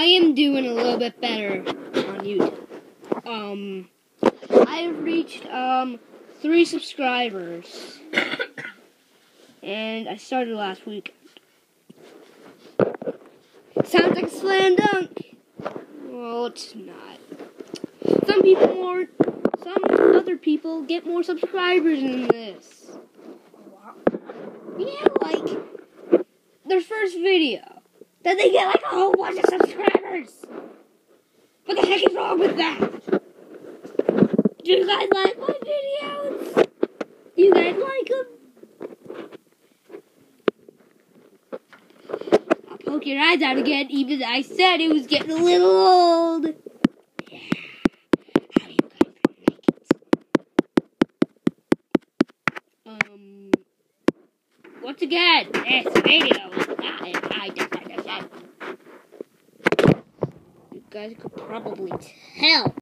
I am doing a little bit better on YouTube. Um, I have reached um three subscribers, and I started last week. Sounds like a slam dunk. Well, it's not. Some people more, some other people get more subscribers than this. Yeah, like their first video. Then they get like a whole bunch of subscribers. What the heck is wrong with that? Do you guys like my videos? Do you guys like them? I'll poke your eyes out again, even though I said it was getting a little old. Yeah. Um. Once again, this video is not in high definition. You guys could probably tell